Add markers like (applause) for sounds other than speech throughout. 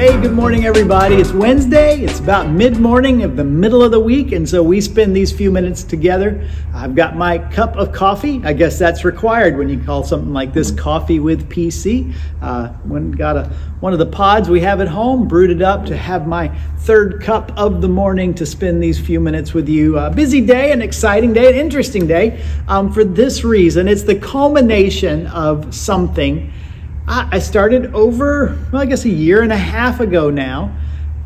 Hey, good morning, everybody. It's Wednesday. It's about mid morning of the middle of the week, and so we spend these few minutes together. I've got my cup of coffee. I guess that's required when you call something like this coffee with PC. Uh, when got a one of the pods we have at home, brewed it up to have my third cup of the morning to spend these few minutes with you. A busy day, an exciting day, an interesting day. Um, for this reason, it's the culmination of something I started over, well, I guess a year and a half ago now.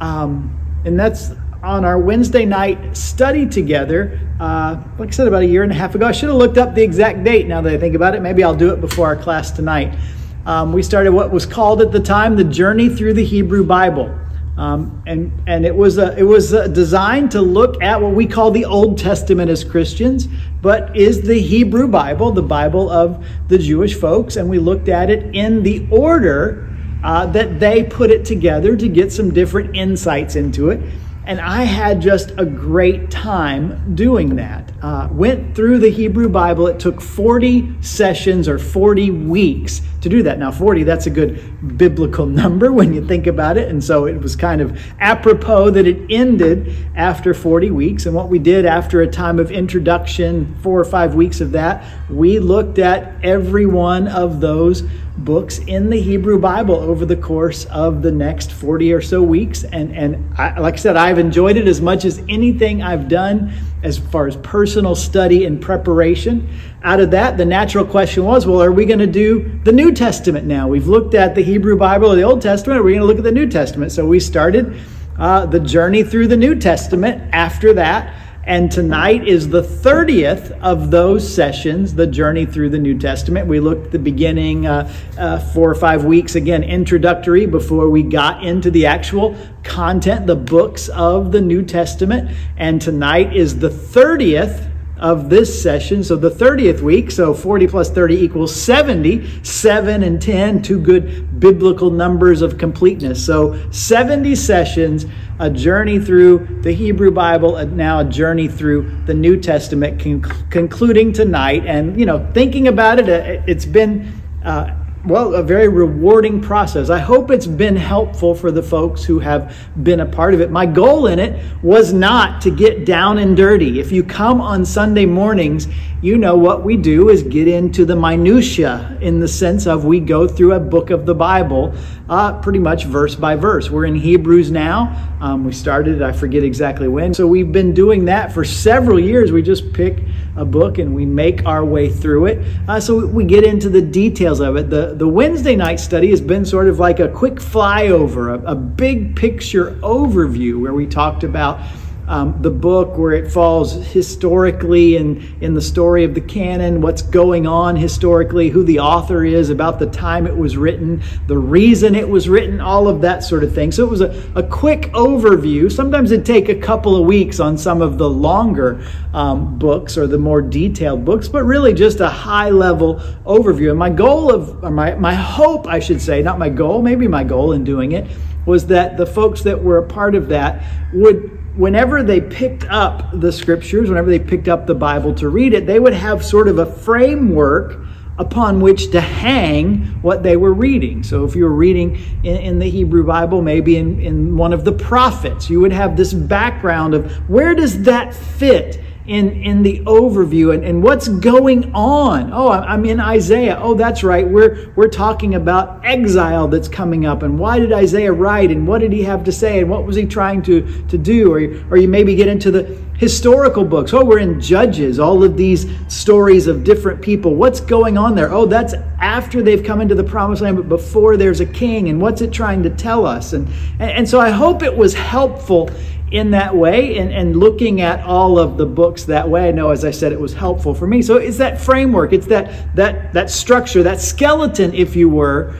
Um, and that's on our Wednesday night study together. Uh, like I said, about a year and a half ago. I should have looked up the exact date now that I think about it. Maybe I'll do it before our class tonight. Um, we started what was called at the time the Journey Through the Hebrew Bible. Um, and and it was a, it was designed to look at what we call the Old Testament as Christians, but is the Hebrew Bible, the Bible of the Jewish folks, and we looked at it in the order uh, that they put it together to get some different insights into it. And I had just a great time doing that. Uh, went through the Hebrew Bible. It took 40 sessions or 40 weeks to do that. Now, 40, that's a good biblical (laughs) number when you think about it. And so it was kind of apropos that it ended after 40 weeks. And what we did after a time of introduction, four or five weeks of that, we looked at every one of those books in the Hebrew Bible over the course of the next 40 or so weeks. And, and I, like I said, I've enjoyed it as much as anything I've done as far as personal study and preparation. Out of that, the natural question was, well, are we going to do the New Testament now? We've looked at the Hebrew Bible or the Old Testament. Are we going to look at the New Testament? So we started uh, the journey through the New Testament after that. And tonight is the 30th of those sessions, the journey through the New Testament. We looked at the beginning uh, uh, four or five weeks, again, introductory before we got into the actual content, the books of the New Testament. And tonight is the 30th of this session. So the 30th week, so 40 plus 30 equals 70. 7 and 10, two good biblical numbers of completeness. So 70 sessions a journey through the Hebrew Bible, and now a journey through the New Testament, con- concluding tonight. And, you know, thinking about it, uh, it's been. Uh, well, a very rewarding process. I hope it's been helpful for the folks who have been a part of it. My goal in it was not to get down and dirty. If you come on Sunday mornings, you know what we do is get into the minutia in the sense of we go through a book of the Bible uh, pretty much verse by verse. We're in Hebrews now. Um, we started, I forget exactly when. So we've been doing that for several years. We just pick a book and we make our way through it. Uh, so we get into the details of it. The, the Wednesday night study has been sort of like a quick flyover, a, a big picture overview where we talked about um, the book where it falls historically in, in the story of the canon, what's going on historically, who the author is, about the time it was written, the reason it was written, all of that sort of thing. So it was a, a quick overview. Sometimes it'd take a couple of weeks on some of the longer um, books or the more detailed books, but really just a high level overview. And my goal of, or my, my hope, I should say, not my goal, maybe my goal in doing it, was that the folks that were a part of that would whenever they picked up the scriptures, whenever they picked up the Bible to read it, they would have sort of a framework upon which to hang what they were reading. So if you were reading in, in, the Hebrew Bible, maybe in, in one of the prophets, you would have this background of where does that fit in, in the overview and, and what's going on. Oh, I'm in Isaiah. Oh, that's right. We're, we're talking about exile that's coming up. And why did Isaiah write? And what did he have to say? And what was he trying to, to do? Or, or you maybe get into the historical books. Oh, we're in Judges, all of these stories of different people. What's going on there? Oh, that's after they've come into the promised land, but before there's a king. And what's it trying to tell us? And, and, and so I hope it was helpful in that way and, and looking at all of the books that way. I know, as I said, it was helpful for me. So it's that framework, it's that that that structure, that skeleton, if you were,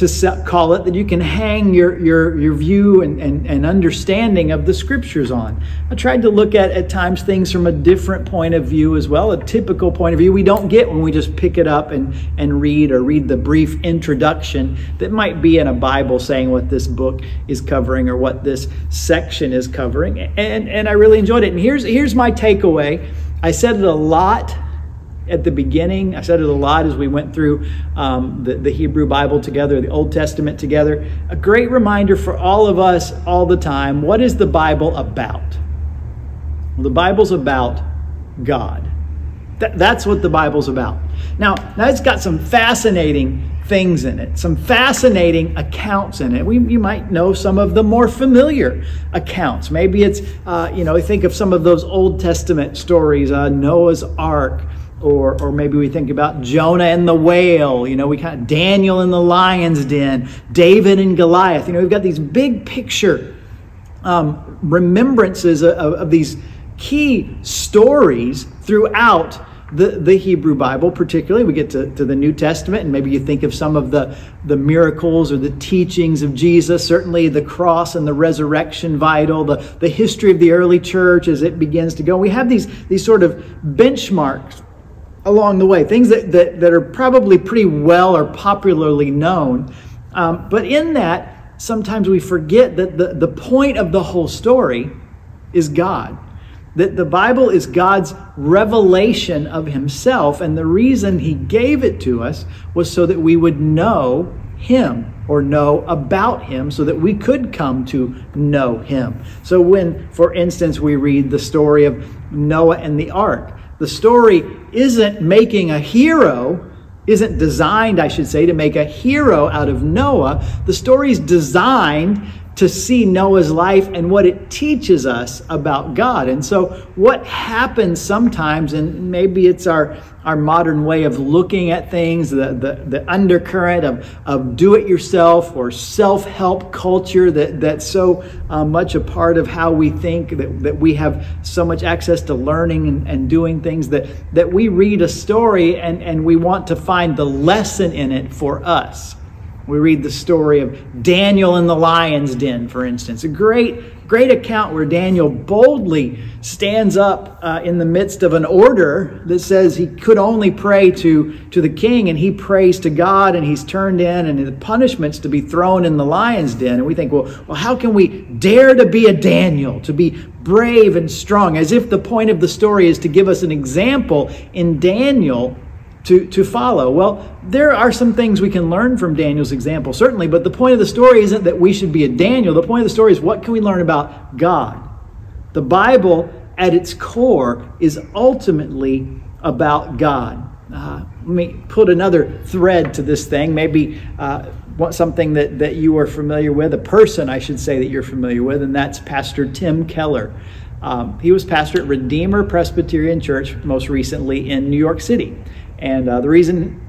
to call it that you can hang your, your, your view and, and, and understanding of the scriptures on. I tried to look at at times things from a different point of view as well, a typical point of view we don't get when we just pick it up and, and read or read the brief introduction that might be in a Bible saying what this book is covering or what this section is covering. And, and I really enjoyed it. And here's, here's my takeaway. I said it a lot at the beginning. I said it a lot as we went through um, the, the Hebrew Bible together, the Old Testament together. A great reminder for all of us all the time what is the Bible about? Well, the Bible's about God. Th- that's what the Bible's about. Now, now it's got some fascinating things in it, some fascinating accounts in it. We, you might know some of the more familiar accounts. Maybe it's, uh, you know, think of some of those Old Testament stories, uh, Noah's Ark, or, or maybe we think about Jonah and the whale, you know, we of Daniel in the lion's den, David and Goliath. You know, we've got these big picture um, remembrances of, of these key stories throughout the, the Hebrew Bible, particularly. We get to, to the New Testament, and maybe you think of some of the, the miracles or the teachings of Jesus, certainly the cross and the resurrection vital, the, the history of the early church as it begins to go. We have these, these sort of benchmarks along the way, things that, that, that are probably pretty well or popularly known. Um, but in that, sometimes we forget that the, the point of the whole story is God. That the Bible is God's revelation of Himself, and the reason He gave it to us was so that we would know Him or know about Him so that we could come to know Him. So, when, for instance, we read the story of Noah and the ark, the story isn't making a hero isn't designed, I should say, to make a hero out of Noah. The story is designed to see Noah's life and what it teaches us about God. And so, what happens sometimes, and maybe it's our, our modern way of looking at things, the, the, the undercurrent of, of do it yourself or self help culture that, that's so uh, much a part of how we think, that, that we have so much access to learning and, and doing things, that, that we read a story and, and we want to find the lesson in it for us. We read the story of Daniel in the lion's den, for instance. A great, great account where Daniel boldly stands up uh, in the midst of an order that says he could only pray to, to the king, and he prays to God, and he's turned in, and the punishment's to be thrown in the lion's den. And we think, well, well, how can we dare to be a Daniel, to be brave and strong, as if the point of the story is to give us an example in Daniel to, to follow? Well, there are some things we can learn from Daniel's example, certainly, but the point of the story isn't that we should be a Daniel. The point of the story is what can we learn about God? The Bible, at its core, is ultimately about God. Uh, let me put another thread to this thing, maybe uh, something that, that you are familiar with, a person, I should say, that you're familiar with, and that's Pastor Tim Keller. Um, he was pastor at Redeemer Presbyterian Church most recently in New York City. And uh, the reason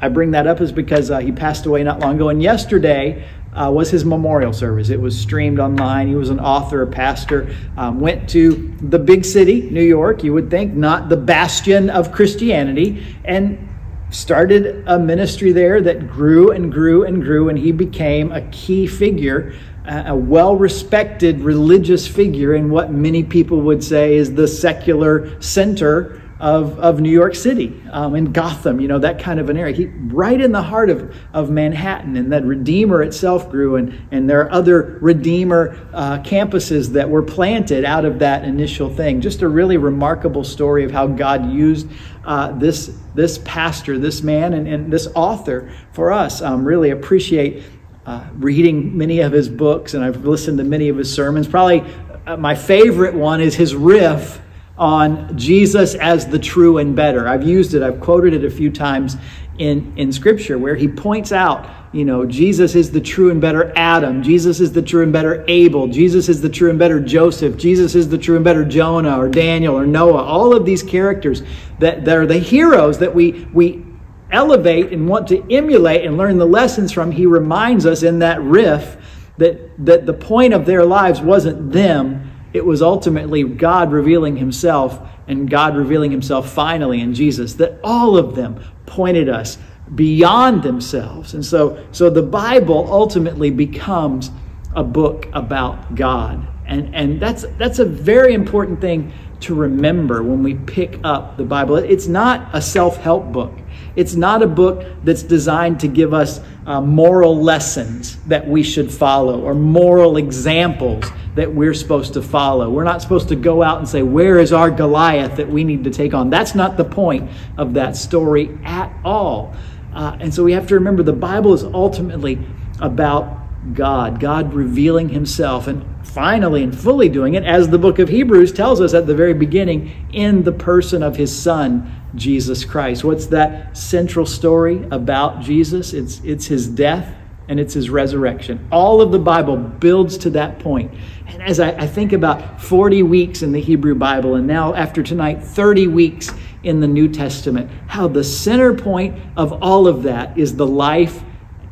I bring that up is because uh, he passed away not long ago. And yesterday uh, was his memorial service. It was streamed online. He was an author, a pastor, um, went to the big city, New York, you would think, not the bastion of Christianity, and started a ministry there that grew and grew and grew. And he became a key figure a well respected religious figure in what many people would say is the secular center of, of New York City, um, in Gotham, you know, that kind of an area. He, right in the heart of, of Manhattan, and that Redeemer itself grew, and, and there are other Redeemer uh, campuses that were planted out of that initial thing. Just a really remarkable story of how God used uh, this, this pastor, this man, and, and this author for us. Um, really appreciate uh, reading many of his books, and I've listened to many of his sermons. Probably uh, my favorite one is his riff on Jesus as the true and better. I've used it, I've quoted it a few times in, in Scripture where he points out, you know, Jesus is the true and better Adam, Jesus is the true and better Abel, Jesus is the true and better Joseph, Jesus is the true and better Jonah or Daniel or Noah. All of these characters that, that are the heroes that we, we elevate and want to emulate and learn the lessons from, he reminds us in that riff that, that the point of their lives wasn't them it was ultimately God revealing himself and God revealing himself finally in Jesus, that all of them pointed us beyond themselves. And so, so the Bible ultimately becomes a book about God. And, and that's, that's a very important thing to remember when we pick up the Bible. It's not a self help book. It's not a book that's designed to give us uh, moral lessons that we should follow or moral examples that we're supposed to follow. We're not supposed to go out and say, Where is our Goliath that we need to take on? That's not the point of that story at all. Uh, and so we have to remember the Bible is ultimately about God, God revealing Himself, and finally and fully doing it, as the book of Hebrews tells us at the very beginning, in the person of His Son, Jesus Christ. What's that central story about Jesus? It's, it's His death and it's his resurrection. All of the Bible builds to that point. And as I, I, think about 40 weeks in the Hebrew Bible, and now after tonight, 30 weeks in the New Testament, how the center point of all of that is the life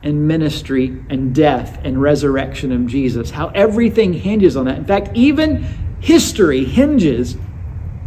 and ministry and death and resurrection of Jesus. How everything hinges on that. In fact, even history hinges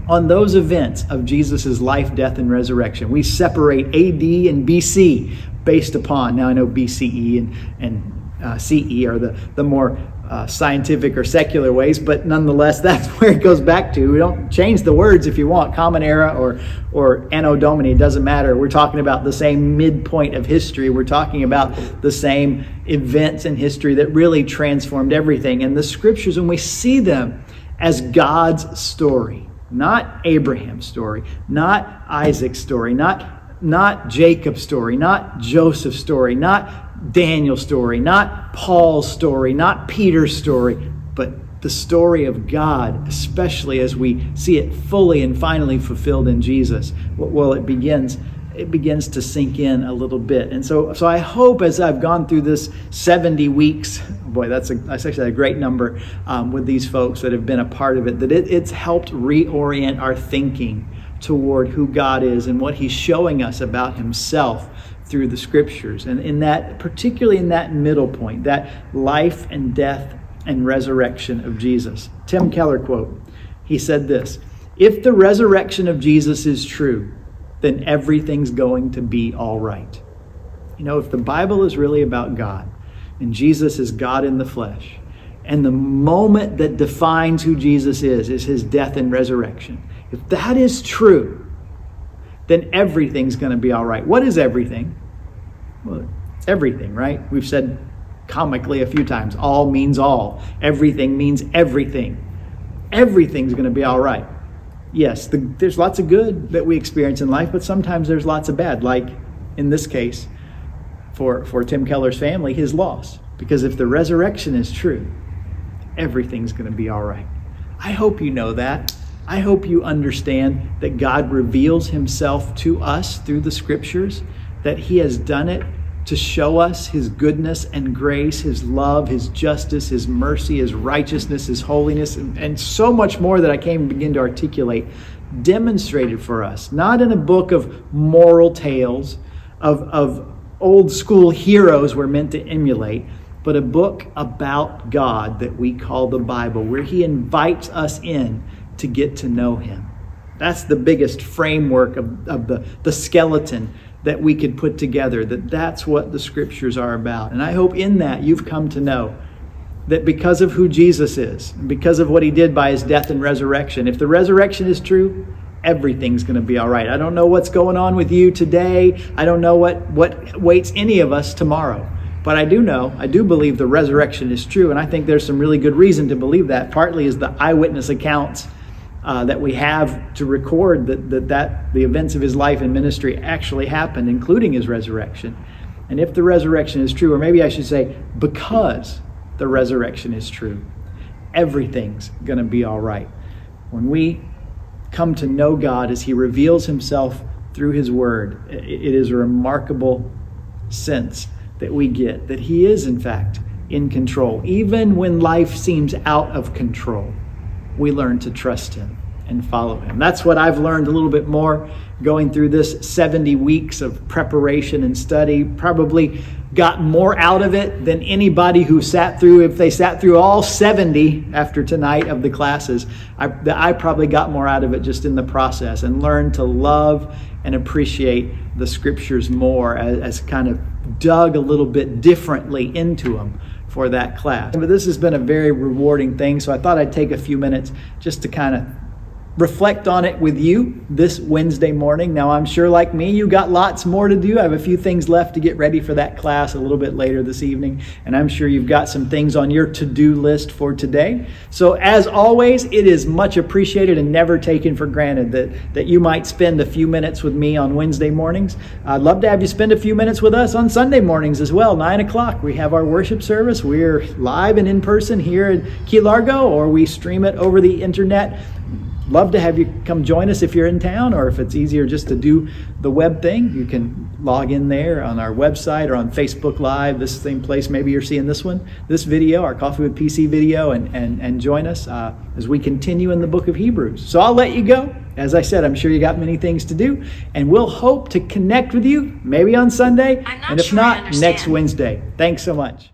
on those events of Jesus' life, death, and resurrection. We separate AD and BC based upon. Now I know BCE and, and uh, CE are the, the more uh, scientific or secular ways, but nonetheless, (laughs) that's where it goes back to. We don't change the words if you want, common era or, or anno domini, doesn't matter. We're talking about the same midpoint of history. We're talking about the same events in history that really transformed everything. And the scriptures, when we see them as God's story, not Abraham's story, not Isaac's story, not not Jacob's story, not Joseph's story, not Daniel's story, not Paul's story, not Peter's story, but the story of God, especially as we see it fully and finally fulfilled in Jesus. Well, it begins it begins to sink in a little bit. And so, so I hope as I've gone through this 70 weeks, boy, that's, a, that's actually a great number um, with these folks that have been a part of it, that it, it's helped reorient our thinking toward who God is and what He's showing us about Himself through the scriptures. And in that, particularly in that middle point, that life and death and resurrection of Jesus. Tim Keller quote, he said this If the resurrection of Jesus is true, then everything's going to be all right. You know, if the Bible is really about God and Jesus is God in the flesh, and the moment that defines who Jesus is is his death and resurrection, if that is true, then everything's going to be all right. What is everything? Well, everything, right? We've said comically a few times all means all, everything means everything. Everything's going to be all right. Yes, the, there's lots of good that we experience in life, but sometimes there's lots of bad, like in this case for, for Tim Keller's family, his loss. Because if the resurrection is true, everything's going to be all right. I hope you know that. I hope you understand that God reveals himself to us through the scriptures, that he has done it to show us his goodness and grace, his love, his justice, his mercy, his righteousness, his holiness, and, and so much more that I can't even begin to articulate, demonstrated for us, not in a book of moral tales, of, of old school heroes we're meant to emulate, but a book about God that we call the Bible, where he invites us in to get to know him. That's the biggest framework of, of the, the skeleton that we could put together, that that's what the scriptures are about. And I hope in that you've come to know that because of who Jesus is, because of what he did by his death and resurrection, if the resurrection is true, everything's going to be all right. I don't know what's going on with you today. I don't know what, what waits any of us tomorrow. But I do know, I do believe the resurrection is true. And I think there's some really good reason to believe that. Partly is the eyewitness accounts uh, that we have to record that, that, that the events of his life and ministry actually happened, including his resurrection. And if the resurrection is true, or maybe I should say, because the resurrection is true, everything's going to be all right. When we come to know God as he reveals himself through his word, it is a remarkable sense that we get that he is, in fact, in control, even when life seems out of control we learn to trust Him and follow Him. That's what I've learned a little bit more going through this 70 weeks of preparation and study. Probably got more out of it than anybody who sat through, if they sat through all 70 after tonight of the classes. I, I probably got more out of it just in the process and learned to love and appreciate the scriptures more as, as kind of dug a little bit differently into them for that class. But this has been a very rewarding thing, so I thought I'd take a few minutes just to kind of reflect on it with you this Wednesday morning. Now, I'm sure, like me, you got lots more to do. I have a few things left to get ready for that class a little bit later this evening, and I'm sure you've got some things on your to do list for today. So, as always, it is much appreciated and never taken for granted that, that you might spend a few minutes with me on Wednesday mornings. I'd love to have you spend a few minutes with us on Sunday mornings as well, 9 o'clock. We have our worship service. We're live and in person here in Key Largo, or we stream it over the internet love to have you come join us if you're in town, or if it's easier just to do the web thing, you can log in there on our website or on Facebook Live, this same place. Maybe you're seeing this one, this video, our Coffee with PC video, and, and, and join us uh, as we continue in the book of Hebrews. So I'll let you go. As I said, I'm sure you got many things to do, and we'll hope to connect with you maybe on Sunday, and if sure not, next Wednesday. Thanks so much.